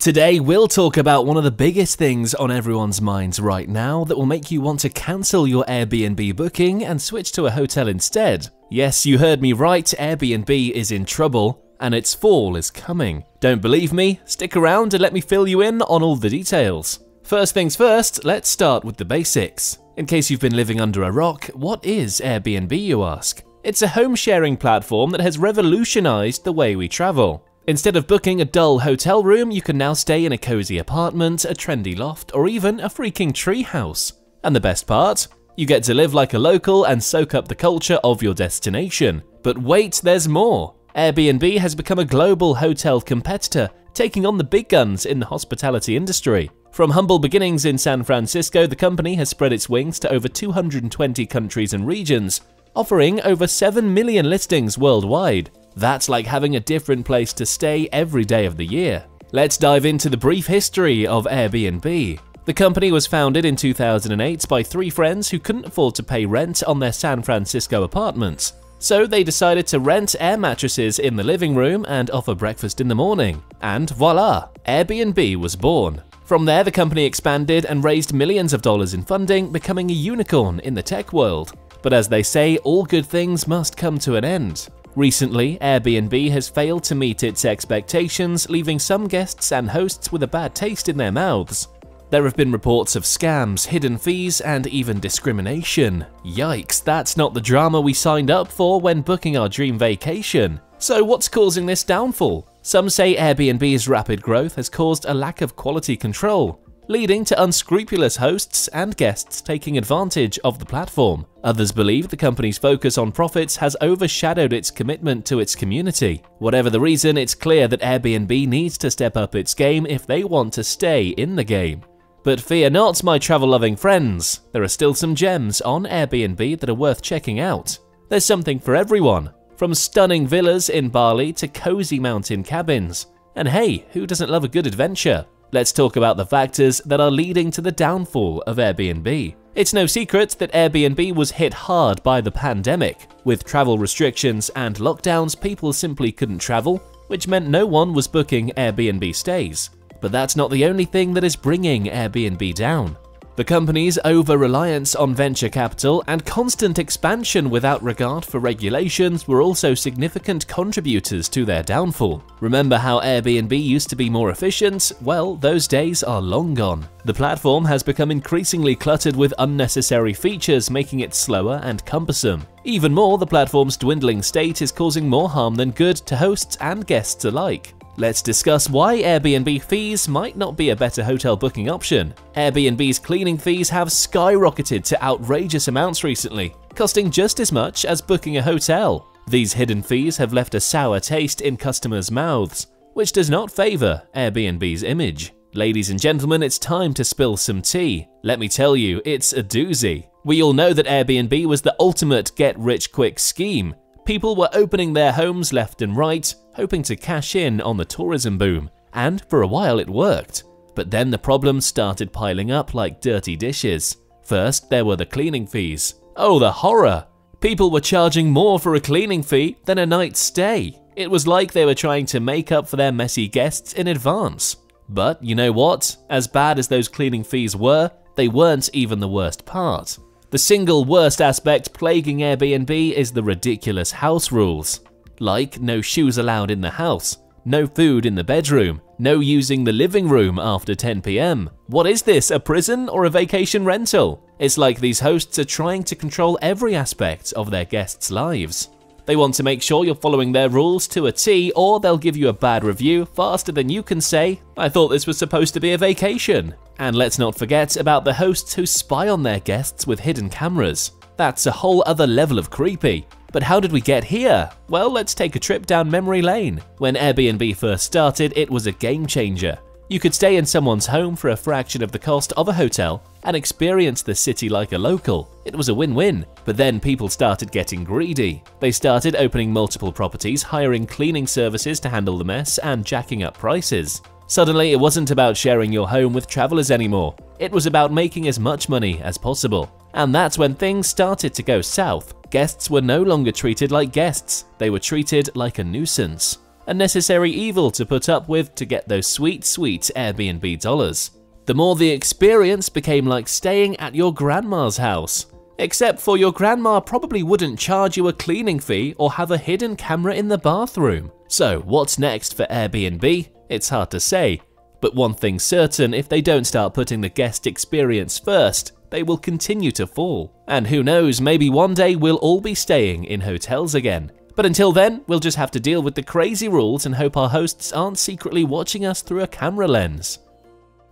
Today, we'll talk about one of the biggest things on everyone's minds right now that will make you want to cancel your Airbnb booking and switch to a hotel instead. Yes, you heard me right, Airbnb is in trouble, and its fall is coming. Don't believe me? Stick around and let me fill you in on all the details. First things first, let's start with the basics. In case you've been living under a rock, what is Airbnb, you ask? It's a home sharing platform that has revolutionized the way we travel. Instead of booking a dull hotel room, you can now stay in a cozy apartment, a trendy loft, or even a freaking treehouse. And the best part? You get to live like a local and soak up the culture of your destination. But wait, there's more! Airbnb has become a global hotel competitor, taking on the big guns in the hospitality industry. From humble beginnings in San Francisco, the company has spread its wings to over 220 countries and regions, offering over 7 million listings worldwide. That's like having a different place to stay every day of the year. Let's dive into the brief history of Airbnb. The company was founded in 2008 by three friends who couldn't afford to pay rent on their San Francisco apartments. So they decided to rent air mattresses in the living room and offer breakfast in the morning. And voila, Airbnb was born. From there, the company expanded and raised millions of dollars in funding, becoming a unicorn in the tech world. But as they say, all good things must come to an end. Recently, Airbnb has failed to meet its expectations, leaving some guests and hosts with a bad taste in their mouths. There have been reports of scams, hidden fees, and even discrimination. Yikes, that's not the drama we signed up for when booking our dream vacation. So what's causing this downfall? Some say Airbnb's rapid growth has caused a lack of quality control, leading to unscrupulous hosts and guests taking advantage of the platform. Others believe the company's focus on profits has overshadowed its commitment to its community. Whatever the reason, it's clear that Airbnb needs to step up its game if they want to stay in the game. But fear not, my travel-loving friends, there are still some gems on Airbnb that are worth checking out. There's something for everyone, from stunning villas in Bali to cozy mountain cabins. And hey, who doesn't love a good adventure? Let's talk about the factors that are leading to the downfall of Airbnb. It's no secret that Airbnb was hit hard by the pandemic. With travel restrictions and lockdowns, people simply couldn't travel, which meant no one was booking Airbnb stays. But that's not the only thing that is bringing Airbnb down. The company's over-reliance on venture capital and constant expansion without regard for regulations were also significant contributors to their downfall. Remember how Airbnb used to be more efficient? Well, those days are long gone. The platform has become increasingly cluttered with unnecessary features, making it slower and cumbersome. Even more, the platform's dwindling state is causing more harm than good to hosts and guests alike. Let's discuss why Airbnb fees might not be a better hotel booking option. Airbnb's cleaning fees have skyrocketed to outrageous amounts recently, costing just as much as booking a hotel. These hidden fees have left a sour taste in customers' mouths, which does not favor Airbnb's image. Ladies and gentlemen, it's time to spill some tea. Let me tell you, it's a doozy. We all know that Airbnb was the ultimate get-rich-quick scheme. People were opening their homes left and right, hoping to cash in on the tourism boom, and for a while it worked. But then the problems started piling up like dirty dishes. First, there were the cleaning fees. Oh, the horror! People were charging more for a cleaning fee than a night's stay. It was like they were trying to make up for their messy guests in advance. But you know what? As bad as those cleaning fees were, they weren't even the worst part. The single worst aspect plaguing Airbnb is the ridiculous house rules like no shoes allowed in the house, no food in the bedroom, no using the living room after 10pm. What is this, a prison or a vacation rental? It's like these hosts are trying to control every aspect of their guests' lives. They want to make sure you're following their rules to a T, or they'll give you a bad review faster than you can say, I thought this was supposed to be a vacation. And let's not forget about the hosts who spy on their guests with hidden cameras. That's a whole other level of creepy. But how did we get here? Well, let's take a trip down memory lane. When Airbnb first started, it was a game changer. You could stay in someone's home for a fraction of the cost of a hotel and experience the city like a local. It was a win-win. But then people started getting greedy. They started opening multiple properties, hiring cleaning services to handle the mess, and jacking up prices. Suddenly, it wasn't about sharing your home with travelers anymore. It was about making as much money as possible. And that's when things started to go south. Guests were no longer treated like guests, they were treated like a nuisance. a necessary evil to put up with to get those sweet, sweet Airbnb dollars. The more the experience became like staying at your grandma's house. Except for your grandma probably wouldn't charge you a cleaning fee or have a hidden camera in the bathroom. So, what's next for Airbnb? It's hard to say. But one thing's certain if they don't start putting the guest experience first, they will continue to fall. And who knows, maybe one day we'll all be staying in hotels again. But until then, we'll just have to deal with the crazy rules and hope our hosts aren't secretly watching us through a camera lens.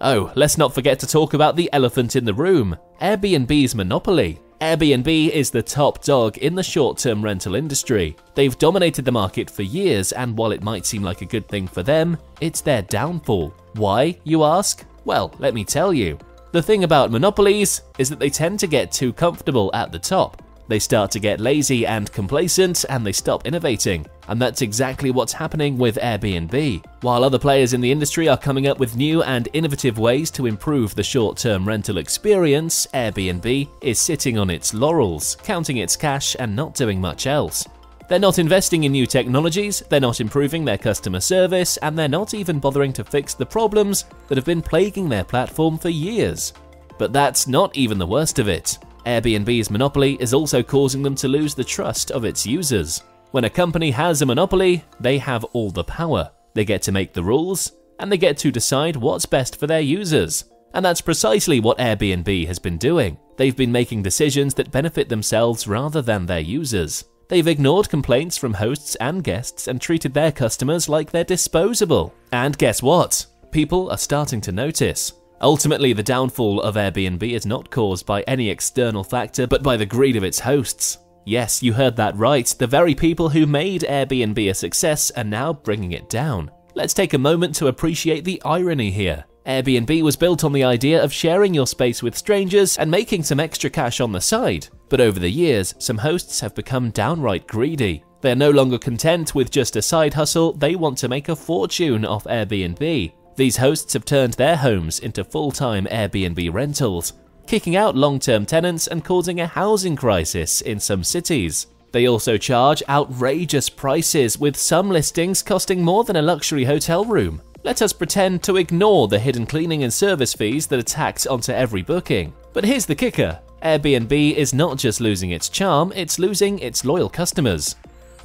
Oh, let's not forget to talk about the elephant in the room Airbnb's monopoly. Airbnb is the top dog in the short term rental industry. They've dominated the market for years, and while it might seem like a good thing for them, it's their downfall. Why, you ask? Well, let me tell you. The thing about monopolies is that they tend to get too comfortable at the top. They start to get lazy and complacent and they stop innovating. And that's exactly what's happening with Airbnb. While other players in the industry are coming up with new and innovative ways to improve the short term rental experience, Airbnb is sitting on its laurels, counting its cash and not doing much else. They're not investing in new technologies, they're not improving their customer service, and they're not even bothering to fix the problems that have been plaguing their platform for years. But that's not even the worst of it. Airbnb's monopoly is also causing them to lose the trust of its users. When a company has a monopoly, they have all the power. They get to make the rules, and they get to decide what's best for their users. And that's precisely what Airbnb has been doing. They've been making decisions that benefit themselves rather than their users. They've ignored complaints from hosts and guests and treated their customers like they're disposable. And guess what? People are starting to notice. Ultimately, the downfall of Airbnb is not caused by any external factor, but by the greed of its hosts. Yes, you heard that right. The very people who made Airbnb a success are now bringing it down. Let's take a moment to appreciate the irony here. Airbnb was built on the idea of sharing your space with strangers and making some extra cash on the side. But over the years, some hosts have become downright greedy. They're no longer content with just a side hustle, they want to make a fortune off Airbnb. These hosts have turned their homes into full-time Airbnb rentals, kicking out long-term tenants and causing a housing crisis in some cities. They also charge outrageous prices, with some listings costing more than a luxury hotel room. Let us pretend to ignore the hidden cleaning and service fees that are tacked onto every booking. But here's the kicker Airbnb is not just losing its charm, it's losing its loyal customers.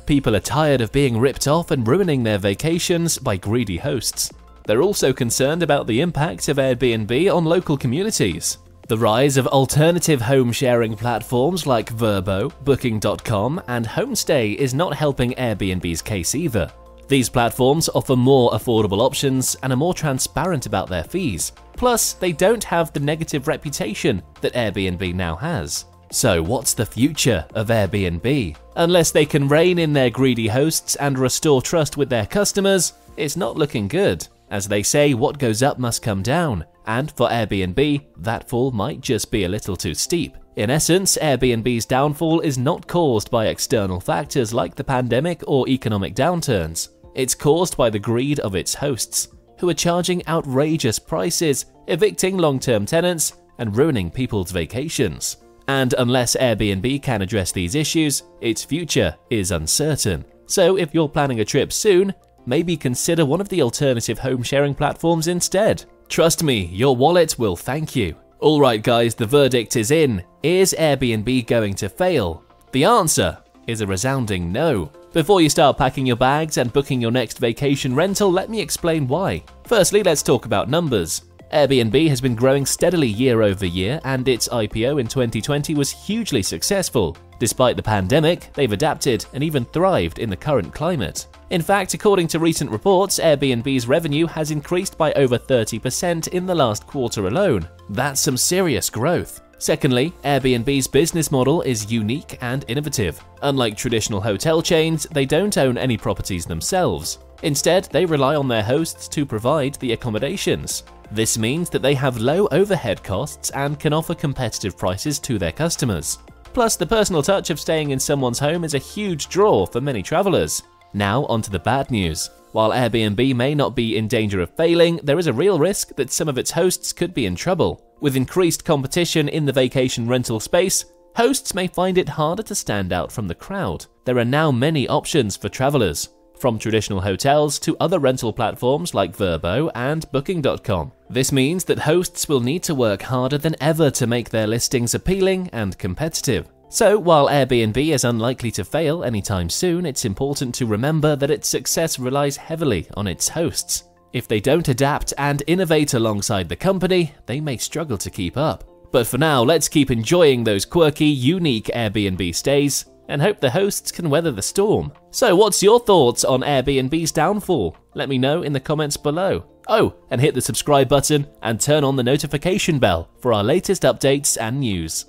People are tired of being ripped off and ruining their vacations by greedy hosts. They're also concerned about the impact of Airbnb on local communities. The rise of alternative home sharing platforms like Vrbo, Booking.com, and Homestay is not helping Airbnb's case either. These platforms offer more affordable options and are more transparent about their fees. Plus, they don't have the negative reputation that Airbnb now has. So, what's the future of Airbnb? Unless they can rein in their greedy hosts and restore trust with their customers, it's not looking good. As they say, what goes up must come down, and for Airbnb, that fall might just be a little too steep. In essence, Airbnb's downfall is not caused by external factors like the pandemic or economic downturns. It's caused by the greed of its hosts, who are charging outrageous prices, evicting long term tenants, and ruining people's vacations. And unless Airbnb can address these issues, its future is uncertain. So if you're planning a trip soon, maybe consider one of the alternative home sharing platforms instead. Trust me, your wallet will thank you. Alright guys, the verdict is in. Is Airbnb going to fail? The answer is a resounding no. Before you start packing your bags and booking your next vacation rental, let me explain why. Firstly, let's talk about numbers. Airbnb has been growing steadily year over year, and its IPO in 2020 was hugely successful. Despite the pandemic, they've adapted and even thrived in the current climate. In fact, according to recent reports, Airbnb's revenue has increased by over 30% in the last quarter alone. That's some serious growth. Secondly, Airbnb's business model is unique and innovative. Unlike traditional hotel chains, they don't own any properties themselves. Instead, they rely on their hosts to provide the accommodations. This means that they have low overhead costs and can offer competitive prices to their customers. Plus, the personal touch of staying in someone's home is a huge draw for many travelers. Now, onto the bad news. While Airbnb may not be in danger of failing, there is a real risk that some of its hosts could be in trouble. With increased competition in the vacation rental space, hosts may find it harder to stand out from the crowd. There are now many options for travelers. from traditional hotels to other rental platforms like Vrbo and Booking.com. This means that hosts will need to work harder than ever to make their listings appealing and competitive. So, while Airbnb is unlikely to fail anytime soon, it's important to remember that its success relies heavily on its hosts. If they don't adapt and innovate alongside the company, they may struggle to keep up. But for now, let's keep enjoying those quirky, unique Airbnb stays and hope the hosts can weather the storm. So, what's your thoughts on Airbnb's downfall? Let me know in the comments below. Oh, and hit the subscribe button and turn on the notification bell for our latest updates and news.